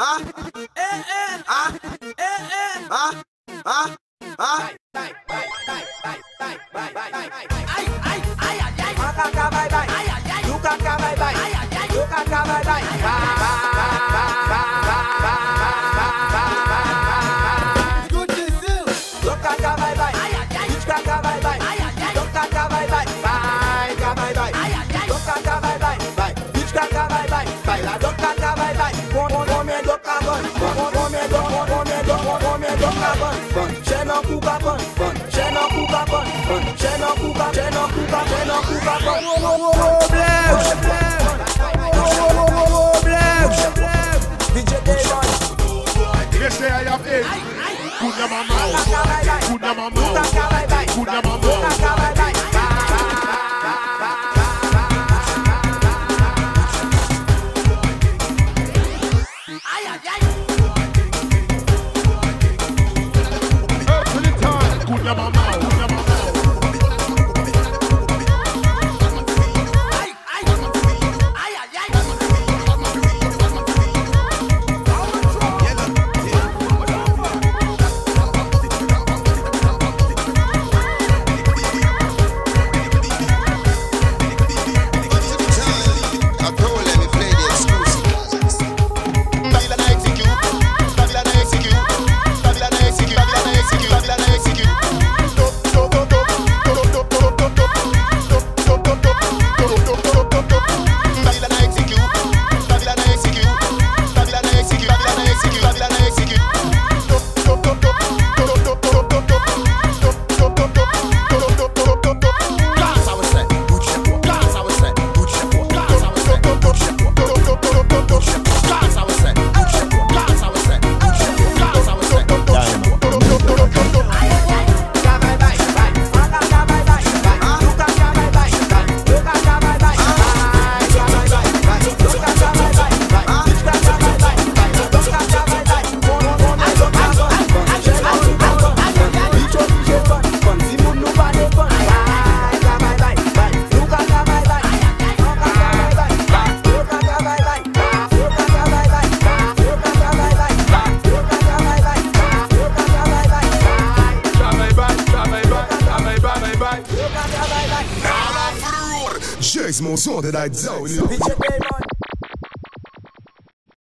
Ah, eh, eh, ah, eh, eh, ah, ah, ah. Macaca vai vai, do cacá vai vai, do cacá vai vai. Do cacá vai vai, do Kuba bon bon, jen an Kuba bon bon, jen an Kuba, jen an Kuba, jen an Kuba bon. Wo wo wo wo blèv, wo wo wo wo wo blèv, DJ Devon. Lese a yap e, koun yaman mou, koun yaman mou. Shakes more so than I doubt.